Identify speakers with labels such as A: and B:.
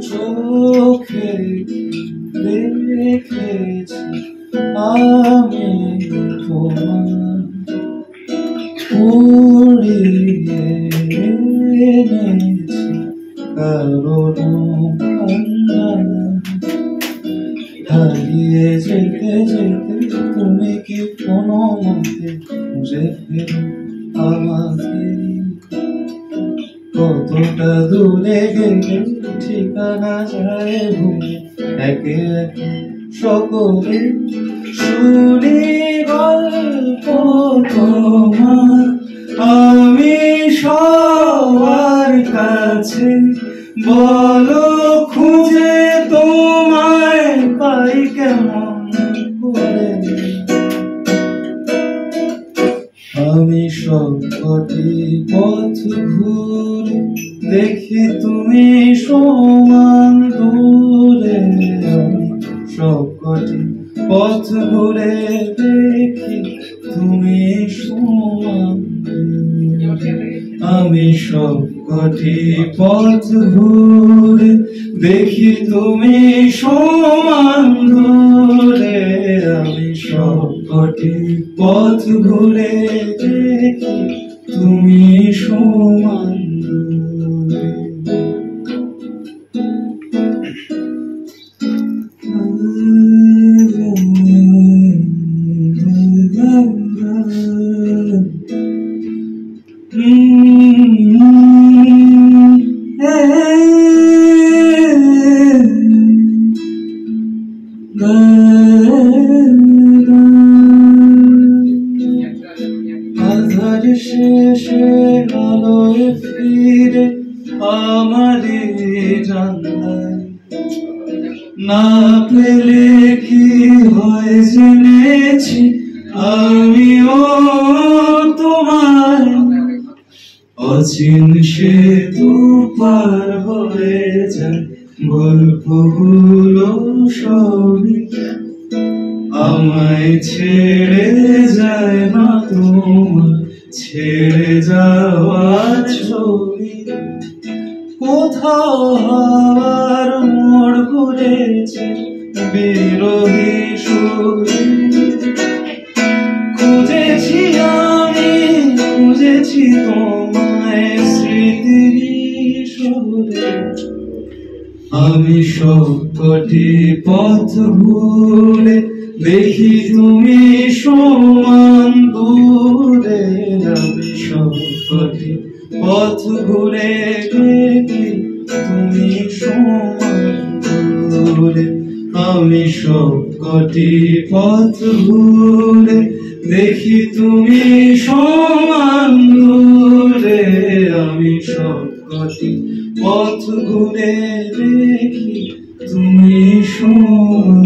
A: 좋게 내게지 마음이 도망 우리의 হারিয়ে যেতে যেতে তুমি কি কোনো মতে খুঁজে ফেরো আমাকে? কতটা দূরে গেলে ঠিকানা যায় ভুলে একে একে সকলে শুনি গল্প তোমার। আমি সবার কাছে বলো, খুঁজে তোমায় পাই কেমন করে? আমি সবকটি পথ ঘুর দেখি তুমি সমান দূরে। আমি সবকটি পথ ঘুরে দেখি তুমি সমান দূরে। সব কঠি পথ ঘুরে দেখি তুমি সমান ধরে আমি সবকটি পথ ঘুরে দেখি তুমি সমান আলোয় ফিরে আমারে না পেলে কি হয় জেনেছি, আমিও তোমার অচিন সেতু পার হয়ে যায়, গল্পগুলো সবই। আমায় ছেড়ে যায় না তোমার ছেড়ে যাওয়া কোথাও হাওয়ার মোড় ঘুরেছে বিরোহী সুরে। খুঁজেছি আমি, খুঁজেছি তোমায় স্মৃতির সুরে। আমি সবকটি পথ ঘুরে দেখি তুমি সমান দূরে। আমি সবকটি পথ ঘুরে দেখি তুমি দূরে আমি সবকটি পথ ঘুরে দেখি তুমি সমান দূরে। আমি সবকটি পথ ঘুরে দেখি তুমি সমান